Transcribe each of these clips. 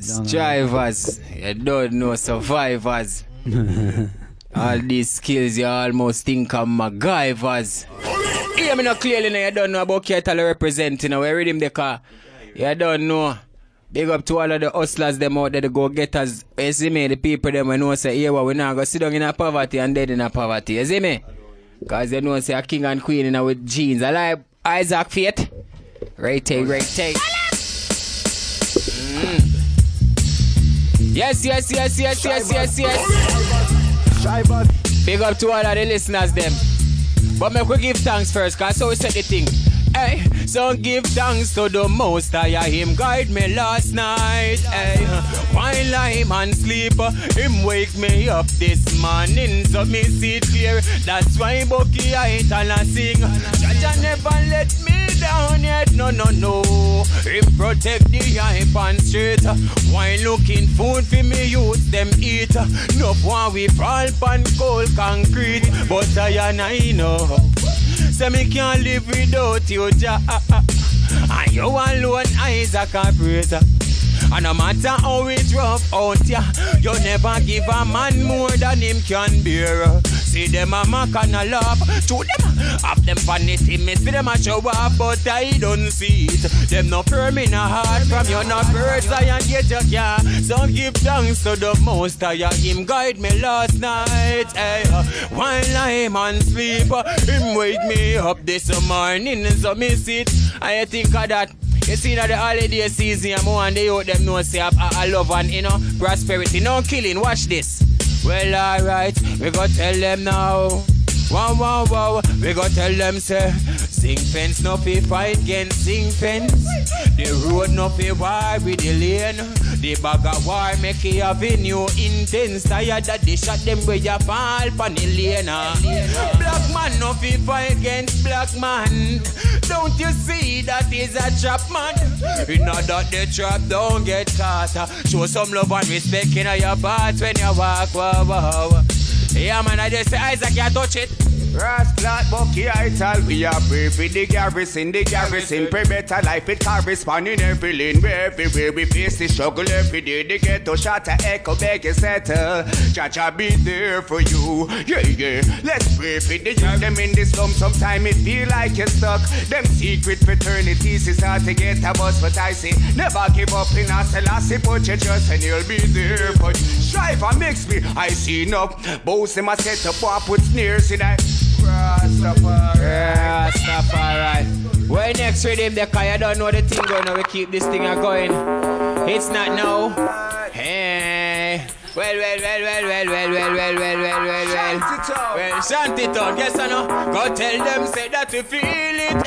Stryvas, you don't know survivors. All these skills you almost think of MacGyvers. Hear me not clearly now, you don't know about Kettle representing. Now we read him the car. You don't know. Big up to all of the hustlers, them out there, the go getters. You see me, the people them we know say, here we now go sit down in a poverty and dead in a poverty. You see me? Cause you know say a king and queen in a with jeans. I like Isaac Faith. Right take, right take. Mm. Yes, yes, yes, yes, yes, yes, yes. Big up to all of the listeners, them. But make we give thanks first, cause so we said the thing. Hey, so give thanks to the most I him guide me last night. Hey, while I'm on sleep, him wake me up this morning. So me see it clear. That's why Bucky I and I sing. Jaja never let me down yet. No, no, no. Him protect the hype and straight. While looking food for me youth them eat. No one we fall pan cold concrete. But I and I know. Say me can't live without you, Jah. And you alone, Isaac a praise. And no matter how it rough out, ya, you never give a man more than him can bear. See them a mock and a laugh, to them have them vanity, me see them a show off, but I don't see it. Them no firm in a heart from you, not birds I and get you can. So give thanks to the most I him guide me last night. Hey, while I'm on sleep, him wake me up this morning, so me sit. I think of that. You see that the holiday season, I'm on the out them know say I, I love and you know prosperity, no killing. Watch this. Well, alright, we go tell them now. Wow, wow, wow, we go tell them say, sing fence no fi fight against sing fence. The road no fi war with the lane. The bag of war make a avenue intense. Tired that they shot them where you fall pan the lane. Black man no fi fight against black man. Don't you see that is a trap man? You know that the trap don't get caught. Show some love and respect in your parts when you walk. Wow, wow. Yeah, man, I just say Isaac, you touch it. Rasclat Bucky Ital we are brave with the garrison, the garrison Pray better life it corresponding every lane Where everywhere we face the struggle every day. The ghetto shot to echo beg you settle. Jaja be there for you, yeah yeah. Let's pray for the youth. Them in the slum Sometime it feel like you're stuck. Them secret fraternities is hard to get a bus But I say never give up in a Selassie Put your trust and you'll be there for you. Strive and mix me, I see enough. Both them a set up or put snares in I Yeah, stuff alright. Where next him, the car? You don't know the thing going on. We keep this thing a going. It's not now. Hey. Well, well, well, well, well, well, well, well, well, well, well, well. Well, Shantytown, yes or no? Go tell them, say that you feel it.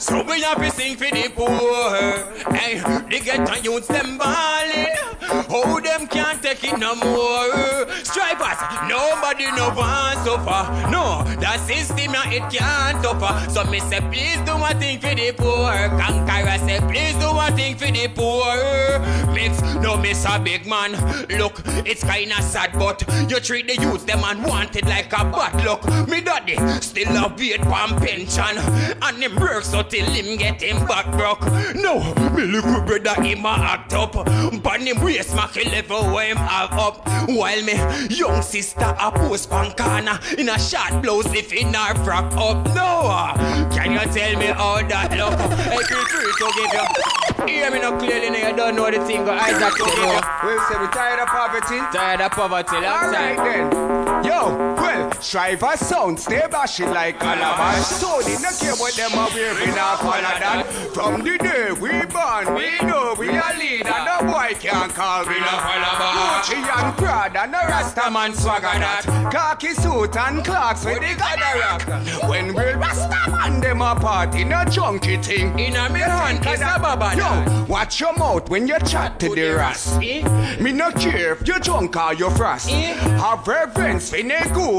So we have to sing for the poor. Hey, the ghetto youths them ballin'. How them can't take it no more. Stryvas, nobody no want suffer. No, the system it can't offer. So me say please do one thing for the poor. Conquerrah say please do one thing for the poor. Mix, no miss a big man. Look, it's kinda sad, but you treat the youth them and want it like a bad luck. Me daddy still a wait for pension, and him work so till him get him back broke. No, me little brother him a act up, but him smack a level where him have up. While me young sister a post pan corner in a short blouse if in her frock up. No, can you tell me how that look? Feel free to give you. Hear me no clearly, now you don't know the thing. Go Isaac to give you. We'll say we tired of poverty Tired of poverty, long Alright time. then. Yo, well, strive a sound, stay bashing like calabash. Tony, no care what them are wearing, not follow that. From the day we born, we know we are leader. No boy can call me no calabash. Gucci and Prada, no Rasta man swagger that. Khaki suit and clocks with the gather rock. When we Rasta man, them a party, no junkie thing. In a me hand, kiss a baba Yo, watch your mouth when you chat to the ras. Eh? Me no care if you drunk or you frost. Eh? Have reverence for the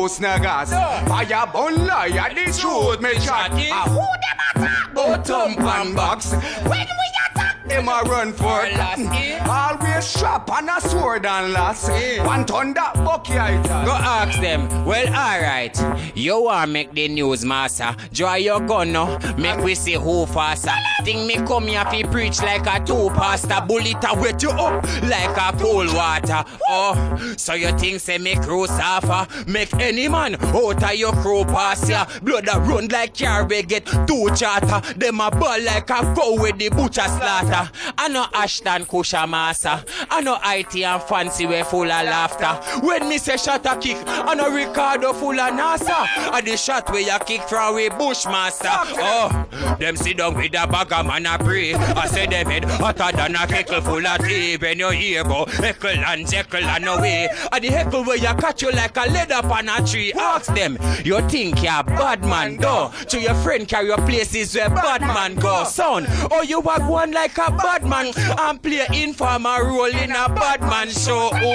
goose na gas. No. Fire bun liar, the truth me chat. Ah, who them attack? But thump and box. When we attack them a run for. Always strap and a sword and last. One that bucky Go ask them. Well, alright. You want make the news, master. Draw your gun now. Make we see who faster. Think me come here fi preach like a two pastor. Bullet a wet you up like a cold water. Oh, so you think say me crew suffer? Make any man out of your crew pass ya. Blood a run like car we get two charter. Them a ball like a cow with the butcher slaughter. I know Ashton Kutcher Massa. I know IT and fancy we full of laughter. When me say shot a kick, I know Ricardo full of NASA. And the shot where you kick from we Bushmaster. Oh, them sit down with a bag of man a pray. I say them head hotter than a pickle full of tea. When you hear about Heckle and Jeckle and away. And the heckle where you catch you like a leather on a tree. Ask them, you think you're bad man, though. To your friend carry your places where bad man go. Son, or you walk one like a bad man and play informer role in a bad man show. We,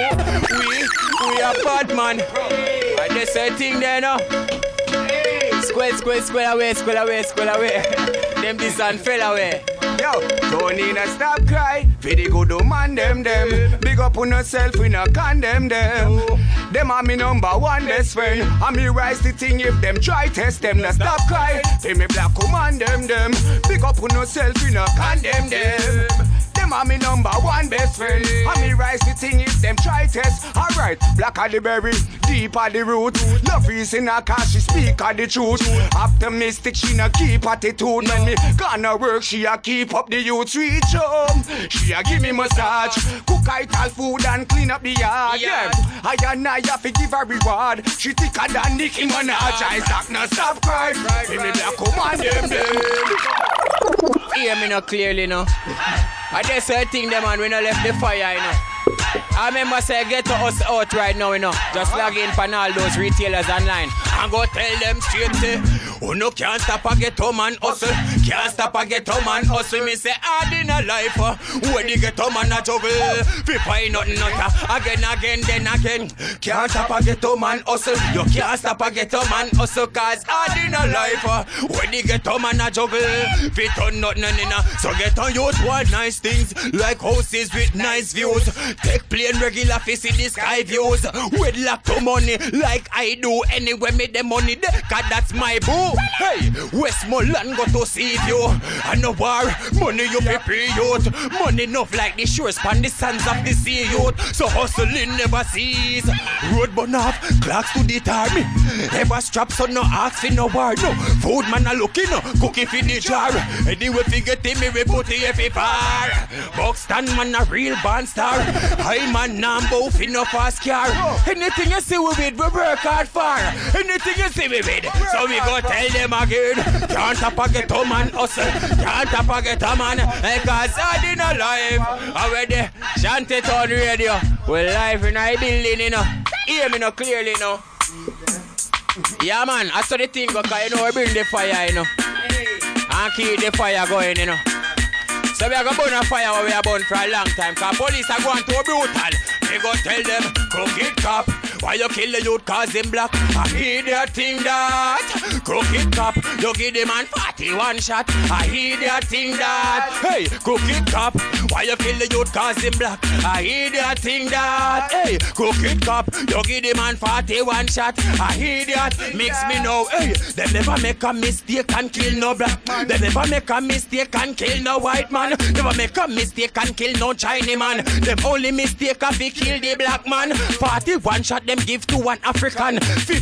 we are bad man. I just say thing there now. Square, square, square away, square away, square away. them this and fell away. Yo, don't to stop cry. For the good man, them, them. Big up on yourself, we not condemn them. Them are me number one best friend. And me rise the thing if them try test them. Now stop cry. For me black woman, them, them. Pick up on yourself, we not condemn them. Them are me number one best friend. And me rise the thing if them try test. Alright, black at the berry, deep at the root. Love is in her cause she speak of the truth. Optimistic, she not keep attitude. When me gonna work, she a keep up the youth. Reach home, she a give me massage. Cook ital food and clean up the yard. Yeah, I and I have to give her reward. She thicker than Nicki Minaj. I stop, no stop cry. Give me black woman, them, them. Hear me no clearly, no. I just say thing them man, we no left the fire, you know. I remember say get to us out right now, you know. Just log in for all those retailers online and go tell them straight say, Oh no can't stop a ghetto man hustle, can't stop a ghetto man hustle. Me say hard in a life, uh, when the ghetto man a juggle, fi find nothing nutter. Again, again, then again, can't stop a ghetto man hustle. You can't stop a ghetto man hustle, cause hard in a life, uh, when the ghetto man a juggle, fi turn nothing in a. So get on youth want nice things like houses with nice views. Take plane regular fi see the sky views. With lack to money like I do anywhere me the money there, cause that's my boo. Hey, Westmoreland go to see you. And no war, money you be pay youth. Money enough like the shores span the sands of the sea youth. So hustling never cease. Road burn off, clocks to the army. Ever strap so no ask for no war. No, food man a looking, no, cookie for the jar. Anyway, figure me we put the F far. Buxton man a real band star. I man number for no fast car. Anything you see we with, we work hard for. Anything you see we with, so we go tell them again. Can't tap a ghetto man hustle. Can't tap a ghetto man. Cause I did not live. Already, Shanty Town Radio. We live in a building, you know. Hear me no clearly, you know. Yeah, man, I saw the thing go, cause you know we bring the fire, you know. And keep the fire going, you know. So we are gonna burn a fire where we are burn for a long time. Cause police are going to brutal. We go tell them, crooked cop. Why you kill the youth cause him black? I hear that thing that Crooked cop, you give the man 41 shot. I hear that thing that Hey, crooked cop Why you kill the youth? Cause black? I hear that thing that Hey, crooked cop You give the man 41 shot. I hear that. Mix me now Hey, them never make a mistake and kill no black man. Them never make a mistake and kill no white man. Never make a mistake and kill no Chinese man. Them only mistake if he kill the black man. 41 shot them give to one African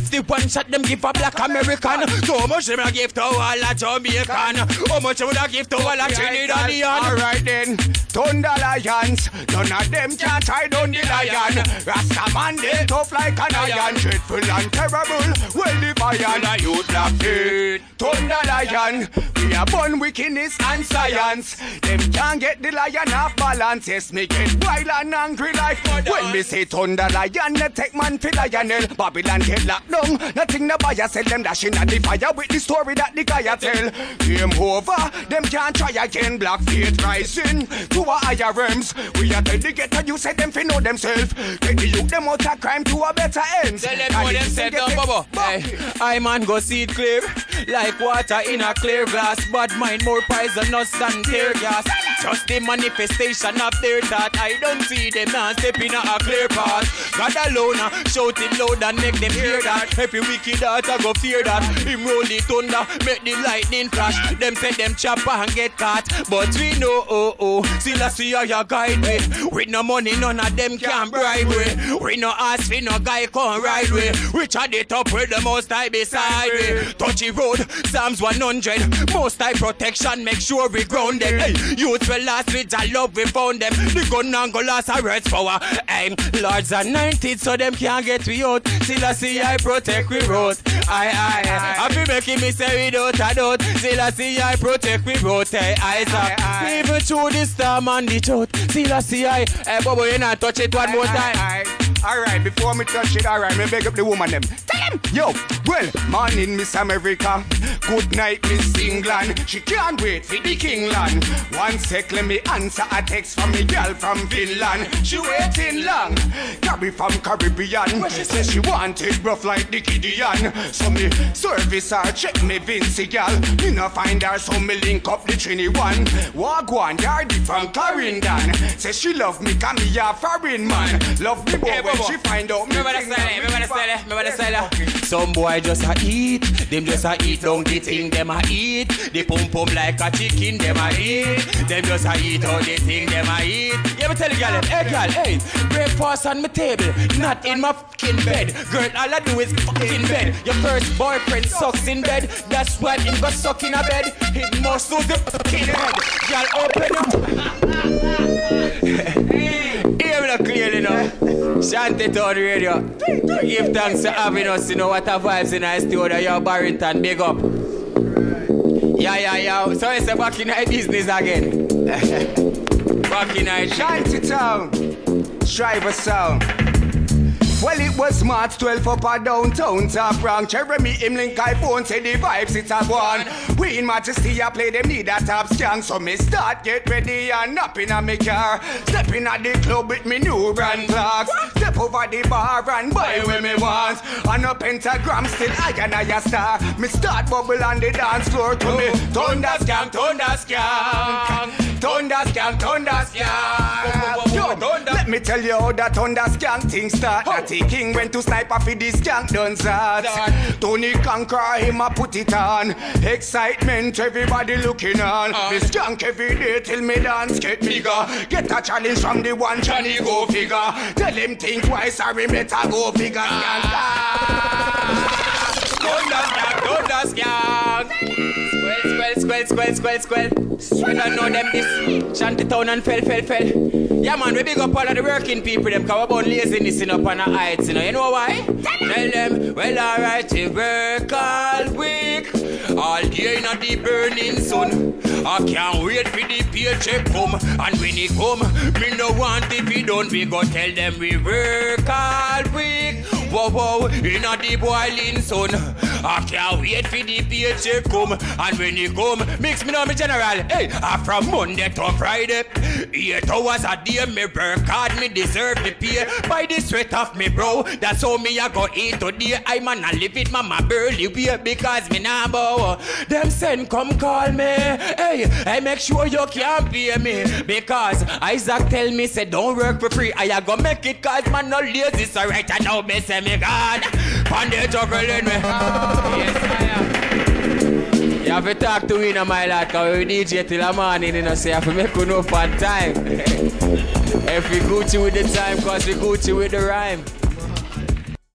51 shot them give a black American So much them a give to all a Jamaican. How much would I give to all a Trinidadian? Alright then, Thunder Lions. None of them can tie down the lion. Rasta man they tough like an iron. Dreadful and terrible, well defiant A youth black feet Thunder Lion We are born wickedness and science. Them can't get the lion off balance. Yes, me get wild and angry like When me say Thunder Lion They take man for lionel. Babylon get locked down. Nothing no buyer sell them dashing at the fire With the story that the guy tell. Game over, them can't try again. Black faith rising to a higher realms. We are tell the ghetto you say them fi know themselves. Take the youth them out of crime to a better end. Tell them how them up, Bobo. Hey, I man go see it clear. Like like water in a clear glass. Bad mind more poisonous than tear gas. Just the manifestation of their thought. I don't see them now step in a clear path. God alone, uh, shout it loud and make them hear that. Every wicked heart I go fear that. Him roll the thunder, make the lightning flash. Them say them chopper and get caught. But we know, oh, oh, still I see how you guide me. With no money, none of them can bribe we. We no ask for no guy come ride we. Which are the top with the most I beside we. Touchy road, Psalms 100. Most high protection, make sure we grounded. Hey, youth will last with the love we found them. The gun and go last our words power. Aim, lords are 90 so them can't get we out. Still I see I protect we road. I, I, I. I be making me say we don't, I don't. Still I see I protect we road. Hey, eyes up. Even through the storm and the truth. Still I see I. Hey, Bobo, you not touch it one more time. Alright, before me touch it, alright, me beg up the woman them. Tell them, yo, well, morning Miss America, good night Miss England. She can't wait for the Kingland. One sec, let me answer a text from me girl from Finland. She waiting long, Carry from Caribbean. She says she wanted rough like the Gideon. So me service her, check me Vincy gal. Me no find her, so me link up the Trini one. Walk one, Yardy from Clarendon. Says she love me, cause me a foreign man. Love me, boy, she find out me. Remember the style, remember the style, remember the style. Some boy just a eat, them just a eat down the thing, them a eat. The pum pum like a chicken, them a eat. Them just a eat all the thing, them a eat. Yeah, me tell you, girl, hey, girl, hey, breakfast on my table, not in my fucking bed. Girl, all I do is fucking bed. Your first boyfriend sucks in bed, that's why him got suck in a bed. It must lose the fucking head. Girl, open up. Hear me not clearly now. Shantytown Radio. Give thanks for having us, you know what a vibes in our studio. Yo, Barrington, big up. Yeah, yeah, yeah. So it's a back in our business again. back in our Shantytown, Stryvas Sound. Well, it was March 12 up a downtown top rank. Jeremy him link iPhone say the vibes it's a one. We in Majesty I play them need a top scan. So me start get ready and up in a me car. Step in at the club with me new brand clocks. Step over the bar and buy where me want. On a pentagram still I and I a star. Me start bubble on the dance floor to me. Thunder skank, thunder skank. Thunder skank, thunder skank. Yo, let me tell you how that thunder skank thing start. Natty King went to sniper for this skank done that. Tony Conquer him a put it on. Excitement, everybody looking on. Me skank every day till me dance get bigger. Get a challenge from the one Johnny go figure. Tell him think twice, sorry, better go figure. Ah. Thunder skank, thunder skank. Squell, squell, squell, squell, squell. Squell, I know them this. Shantytown and fell, fell, fell. Yeah, man, we big up all of the working people, them, cause we about laziness in up on the heights, you know. You know why? Tell them, well, alright, we work all week. All day in a the burning sun. I can't wait for the paycheck come. And when it come, me no want if it done. We go tell them we work all week. Whoa, whoa, in a the boiling sun. I can't wait for the paycheck come. And when it come, mix me know me general. Hey, I from Monday to Friday. Eight hours a day, me work hard, me deserve the pay. By the sweat of me bro, that's how me a go eat today. I man a live it, mama burly way because me nah bow. Them send come call me. Hey, I make sure you can't pay me because Isaac tell me say don't work for free. I a go make it cause man no lazy. So right I know me say me God, on the juggling me. Yes I am. You have to talk to me in my lad, cause we DJ till the morning, you know, so you have to make know fun time. if we Gucci with the time, cause we Gucci with the rhyme.